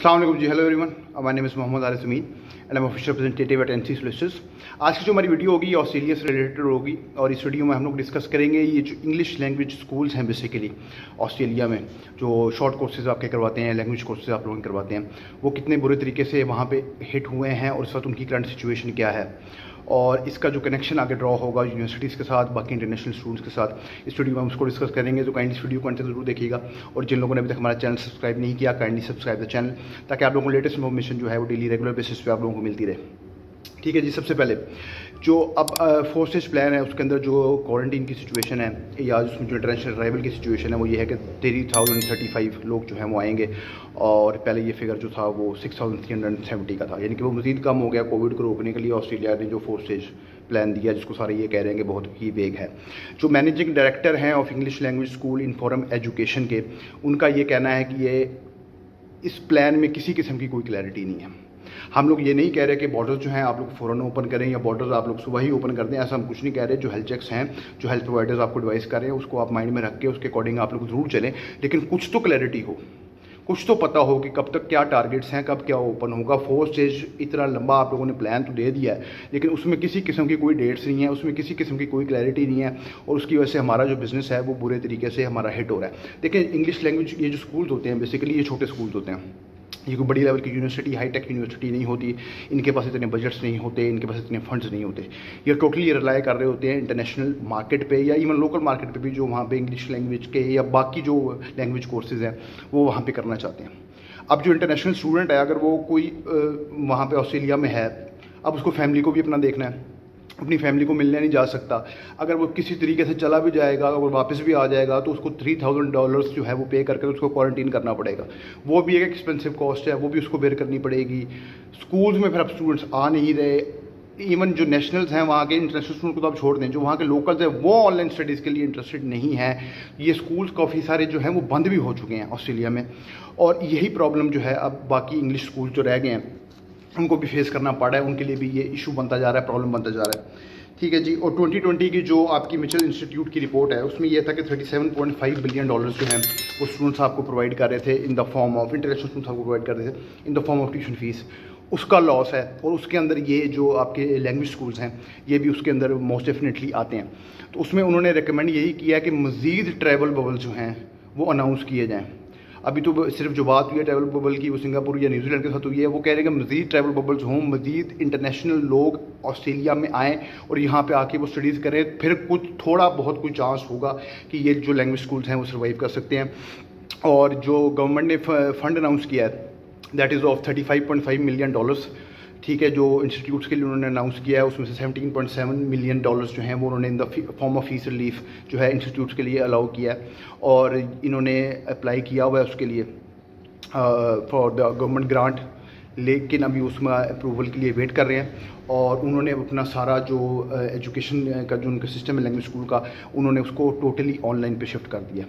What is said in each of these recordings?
Assalamu ji hello everyone my name is Mohammad Aris Amin and am official representative at NC solicitors आज की जो हमारी video होगी Australia से related होगी, और इस वीडियो में हम लोग डिस्कस करेंगे ये जो इंग्लिश लैंग्वेज स्कूल्स हैं बेसिकली ऑस्ट्रेलिया में, जो शॉर्ट कोर्सेज आपके करवाते हैं लैंग्वेज कोर्सेज आप लोग करवाते हैं, वो कितने बुरे तरीके से वहाँ पर हिट हुए हैं, और इस वक्त उनकी करंट सिचुएशन क्या है? और इसका जो कनेक्शन आगे ड्रॉ होगा यूनिवर्सिटीज़ के साथ, बाकी इंटरनेशनल स्टूडेंट्स के साथ, इस वीडियो में हम उसको डिस्कस करेंगे तो काइंडली वीडियो को अंत ज़रूर देखिएगा। और जिन लोगों ने अभी तक हमारा चैनल सब्सक्राइब नहीं किया काइंडली सब्सक्राइब द चैनल ताकि आप लोगों को लेटेस्ट इन्फॉर्मेशन जो है वो डेली रेगुलर बेसिस पे आप लोगों को मिलती रहे। ठीक है जी, सबसे पहले, जो अब फोर्सेज प्लान है, उसके अंदर जो क्वारंटीन की सिचुएशन है, या उसमें जो इंटरनेशनल अराइवल की सिचुएशन है, वो ये है कि थ्री थाउज़ेंड थर्टी फाइव लोग जो हैं वो आएँगे, और पहले ये फिगर जो था वो six thousand three hundred seventy का था। यानी कि वो मजीद कम हो गया कोविड को रोकने के लिए, ऑस्ट्रेलिया ने जो फोर्सेज प्लान दिया, जिसको सारे ये कह रहे हैं कि बहुत ही वेग है। जो मैनेजिंग डायरेक्टर हैं of English language school in Forum Education के, उनका ये कहना है कि ये इस प्लान में किसी किस्म की कोई क्लैरिटी नहीं है। हम लोग ये नहीं कह रहे कि बॉर्डर जो हैं आप लोग फ़ौरन ओपन करें या बॉर्डर आप लोग सुबह ही ओपन कर दें, ऐसा हम कुछ नहीं कह रहे। जो हेल्थ चेक्स हैं, जो हेल्थ प्रोवाइडर्स आपको एडवाइस कर रहे हैं, उसको आप माइंड में रख के उसके अकॉर्डिंग आप लोग ज़रूर चलें। लेकिन कुछ तो क्लैरिटी हो। कुछ तो पता हो कि कब तक क्या टारगेट्स हैं, कब क्या ओपन होगा। फोर स्टेज इतना लंबा आप लोगों ने प्लान तो दे दिया है, लेकिन उसमें किसी किस्म की कोई डेट्स नहीं है, उसमें किसी किस्म की कोई क्लैरिटी नहीं है और उसकी वजह से हमारा जो बिज़नेस है वो बुरे तरीके से हमारा हिट हो रहा है। देखिए इंग्लिश लैंग्वेज ये जो स्कूल्स होते हैं बेसिकली ये छोटे स्कूल्स होते हैं। ये कोई बड़ी लेवल की यूनिवर्सिटी हाई टेक यूनिवर्सिटी नहीं होती। इनके पास इतने बजट्स नहीं होते, इनके पास इतने फंड्स नहीं होते। ये टोटली रिलाई कर रहे होते हैं इंटरनेशनल मार्केट पे या इवन लोकल मार्केट पे भी जो वहाँ पे इंग्लिश लैंग्वेज के या बाकी जो लैंग्वेज कोर्सेज हैं, वो वहाँ पे करना चाहते हैं। अब जो इंटरनेशनल स्टूडेंट है, अगर वो कोई वहाँ पर ऑस्ट्रेलिया में है, अब उसको फैमिली को भी अपना देखना है। अपनी फैमिली को मिलने नहीं जा सकता। अगर वो किसी तरीके से चला भी जाएगा, अगर वापस भी आ जाएगा तो उसको थ्री थाउज़ेंड डॉलर्स जो है वो पे करके उसको क्वारंटीन करना पड़ेगा। वो भी एक एक्सपेंसिव कॉस्ट है, वो भी उसको बेयर करनी पड़ेगी। स्कूल्स में फिर अब स्टूडेंट्स आ नहीं रहे। इवन जो नेशनल्स हैं, वहाँ के इंटरनेशनल स्टूडेंट को तो आप छोड़ दें, जो वहाँ के लोकल्स हैं, वो ऑनलाइन स्टडीज़ के लिए इंटरेस्टेड नहीं है। ये स्कूल्स काफ़ी सारे जो हैं, वो बंद भी हो चुके हैं ऑस्ट्रेलिया में। और यही प्रॉब्लम जो है, अब बाकी इंग्लिश स्कूल जो रह गए हैं उनको भी फेस करना पड़ रहा है, उनके लिए भी ये इशू बनता जा रहा है प्रॉब्लम बनता जा रहा है। ठीक है जी, और 2020 की जो आपकी मिचल इंस्टीट्यूट की रिपोर्ट है, उसमें यह था कि 37.5 बिलियन डॉलर्स जो हैं, वो स्टूडेंट्स आपको प्रोवाइड कर रहे थे in the form of international students आपको प्रोवाइड कर रहे थे in the form of tuition fees उसका लॉस है, और उसके अंदर ये जो आपके लैंग्वेज स्कूल्स हैं, ये भी उसके अंदर मोस्ट डेफिनेटली आते हैं। तो उसमें उन्होंने रिकमेंड यही किया कि मज़ीद ट्रैवल बबल जो हैं, वो अनाउंस किए जाएँ। अभी तो सिर्फ़ जो बात हुई है ट्रैवल बबल की, वो सिंगापुर या न्यूजीलैंड के साथ हुई है, वो कह रहे हैं कि मज़ीद ट्रैवल बबल्स हों, मज़ीद इंटरनेशनल लोग ऑस्ट्रेलिया में आएँ और यहाँ पर आके वो स्टडीज़ करें, फिर कुछ, थोड़ा बहुत कुछ चांस होगा कि ये जो लैंग्वेज स्कूल्स हैं वो सर्वाइव कर सकते हैं। और जो गवर्नमेंट ने फंड अनाउंस किया है that is of thirty five point five million dollars ठीक है, जो इंस्टीट्यूट्स के लिए उन्होंने अनाउंस किया है, उसमें से 17.7 मिलियन डॉलर्स जो हैं, वो उन्होंने in the form of fees relief जो है इंस्टीट्यूट्स के लिए अलाउ किया है और इन्होंने अप्लाई किया हुआ है उसके लिए फॉर द गवर्नमेंट ग्रांट लेकिन अभी उसमें अप्रूवल के लिए वेट कर रहे हैं और उन्होंने अपना सारा जो एजुकेशन का जो उनका सिस्टम है लैंग्वेज स्कूल का, उन्होंने उसको टोटली ऑनलाइन पे शिफ्ट कर दिया।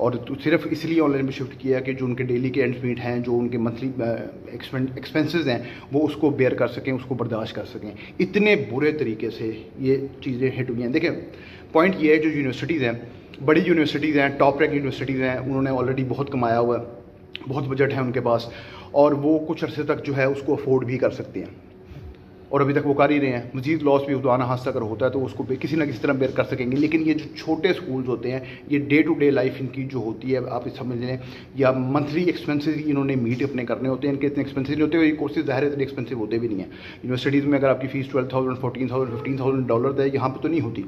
और तो सिर्फ़ इसलिए ऑनलाइन में शिफ्ट किया कि जो उनके डेली के एंड मीट हैं, जो उनके मंथली एक्सपेंसेस हैं, वो उसको बेयर कर सकें, उसको बर्दाश्त कर सकें। इतने बुरे तरीके से ये चीज़ें हिट हुई हैं। देखिए पॉइंट ये है जो यूनिवर्सिटीज़ हैं, बड़ी यूनिवर्सिटीज़ हैं टॉप रैंक यूनिवर्सिटीज़ हैं, उन्होंने ऑलरेडी बहुत कमाया हुआ है, बहुत बजट है उनके पास, और वो कुछ अरसे तक जो है उसको अफोर्ड भी कर सकते हैं। और अभी तक वो कर ही रहे हैं। मजीद लॉस भी उदाना हादसा अगर होता है तो उसको किसी ना किसी तरह बेयर कर सकेंगे। लेकिन ये जो छोटे स्कूल्स होते हैं, ये डे टू डे लाइफ इनकी जो होती है, आप समझ लें, या मंथली एक्सपेंसेस इन्होंने मीट अपने करने होते हैं। इनके इतने एक्सपेंसिव होते, ये कोर्सेज ज़ाहिर इतने एक्सपेंसिव होते भी नहीं है। यूनिवर्सिटीज़ में अगर आपकी fees twelve thousand fourteen thousand fifteen thousand dollar है, यहाँ पर तो नहीं होती।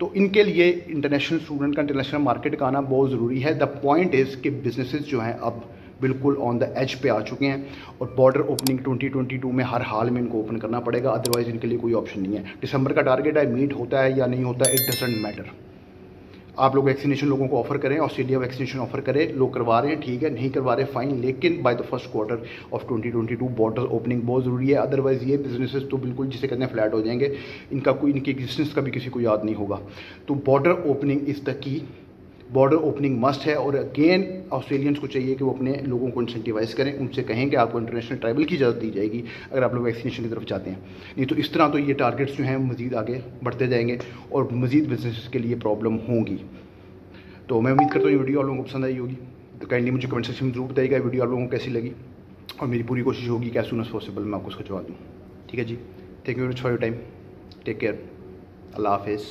तो इनके लिए इंटरनेशनल स्टूडेंट का इंटरनेशनल मार्केट का आना बहुत ज़रूरी है। द पॉइंट इज़ कि बिजनेसेस जो हैं अब बिल्कुल ऑन द एज पे आ चुके हैं और बॉर्डर ओपनिंग 2022 में हर हाल में इनको ओपन करना पड़ेगा अदरवाइज़ इनके लिए कोई ऑप्शन नहीं है। दिसंबर का टारगेट है मीट होता है या नहीं होता इट डजेंट मैटर आप लोग वैक्सीनेशन लोगों को ऑफ़र करें ऑस्ट्रेलिया वैक्सीनेशन ऑफ़र करें, लोग करवा रहे हैं, ठीक है, नहीं करवा रहे फाइन लेकिन by the first quarter of 2022 border opening बहुत ज़रूरी है। अदरवाइज़ ये बिजनेसेस तो बिल्कुल जिसे कहते हैं फ्लैट हो जाएँगे। इनका कोई, इनकी एग्जिस्टेंस का भी किसी को याद नहीं होगा। तो border opening is the key border opening must है और अगेन ऑस्ट्रेलियंस को चाहिए कि वो अपने लोगों को इंसेंटिवाइज करें, उनसे कहें कि आपको इंटरनेशनल ट्रैवल की इजाज़त दी जाएगी अगर आप लोग वैक्सीनेशन की तरफ़ जाते हैं। नहीं तो इस तरह तो ये टारगेट्स जो हैं मज़ीद आगे बढ़ते जाएँगे और मज़ीद बिज़नेस के लिए प्रॉब्लम होंगी। तो मैं उम्मीद करता हूँ ये वीडियो आप लोगों को पसंद आई होगी। तो काइंडली मुझे कमेंट सेक्शन में ज़रूर बताइएगा वीडियो आप लोगों को कैसी लगी और मेरी पूरी कोशिश होगी कि एज सुन एज पॉसिबल मैं आपको उसका जवाब दूँ। ठीक है जी? Thank you very much for your time take care अल्लाह हाफिज़।